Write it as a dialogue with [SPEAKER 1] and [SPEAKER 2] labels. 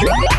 [SPEAKER 1] Yeah.